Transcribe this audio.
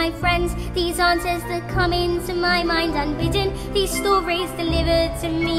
my friends. These answers that come into my mind unbidden. These stories delivered to me.